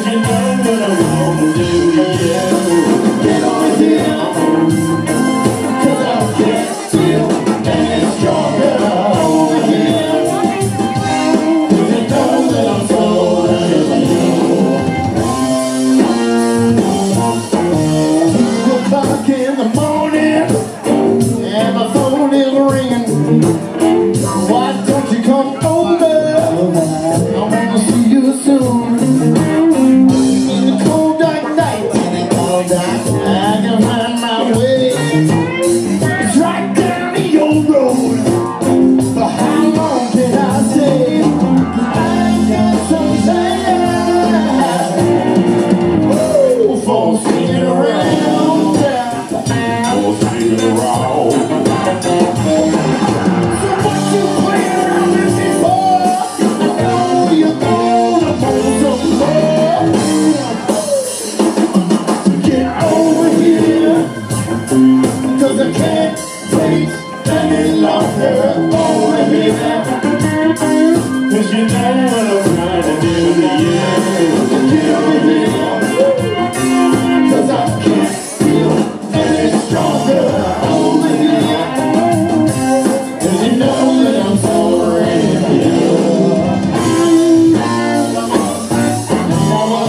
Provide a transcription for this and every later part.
Cause you know what I wanna do you know what I'm trying to do to you. I can't feel any stronger, always you know that I'm sorry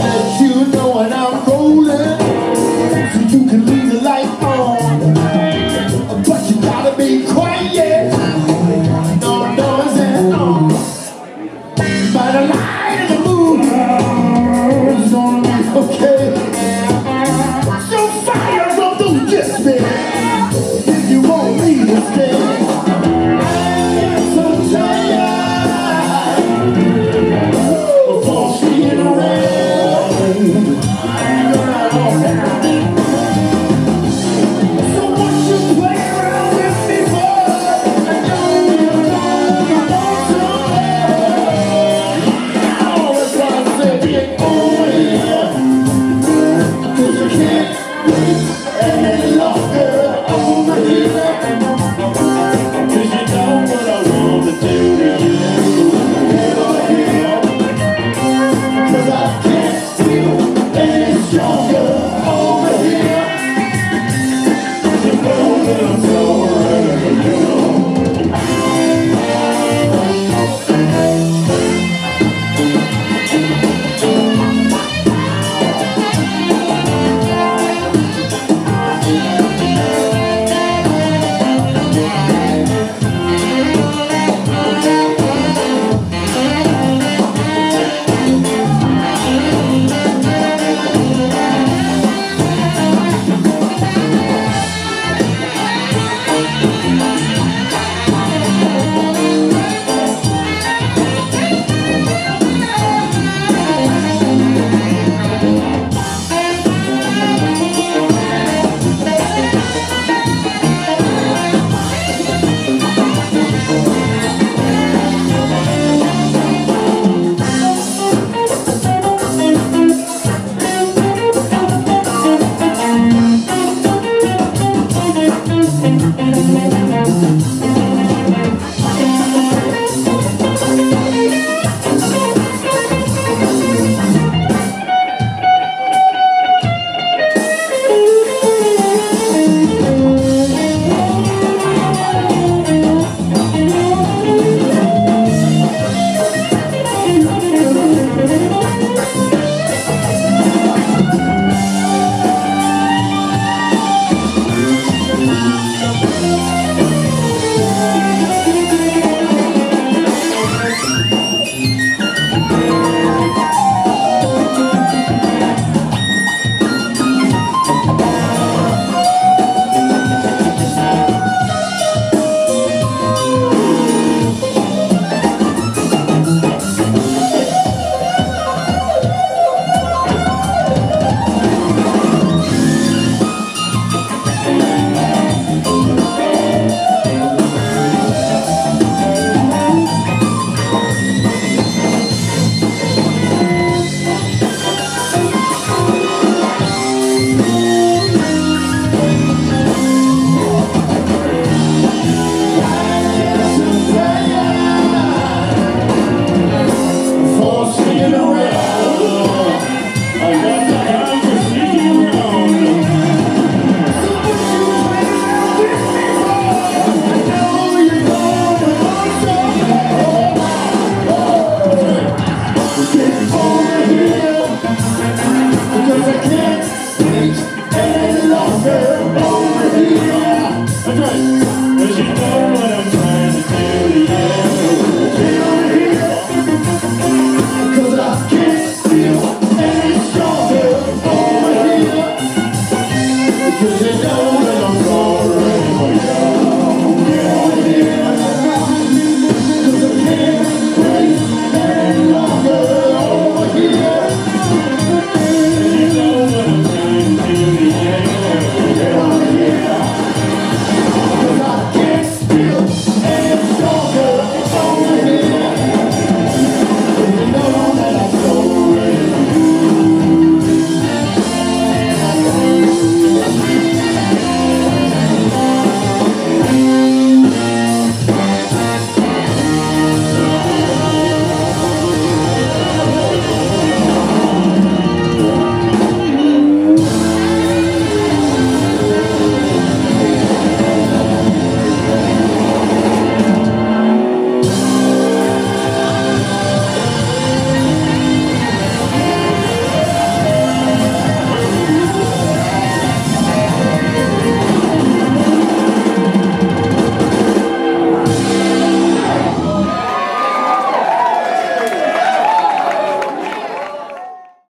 let you know when I'm rolling. So you can leave the light on. Thank you.